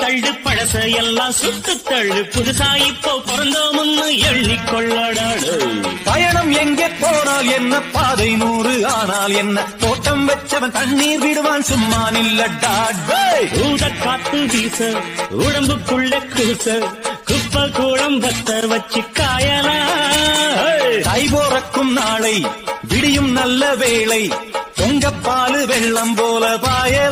தள்ளு பழச எல்லாம் சுத்து தள்ளு. புதுசா இப்போ பிறந்தோம்னு எண்ணிக்கொள்ளடாடு பயணம் எங்கே போனால் என்ன? பாதை நூறு ஆனால் என்ன? தோட்டம் வச்சவன் தண்ணீர் விடுவான் சும்மா நில்லடா. ஊத காத்து வீச உடம்புக்குள்ள கூச குப்ப கூடம் பத்தர் வச்சு காயலா. தை போறக்கும் நாளை விடியும் நல்ல வேளை பொங்க பாலு வெள்ளம் போல பாயல.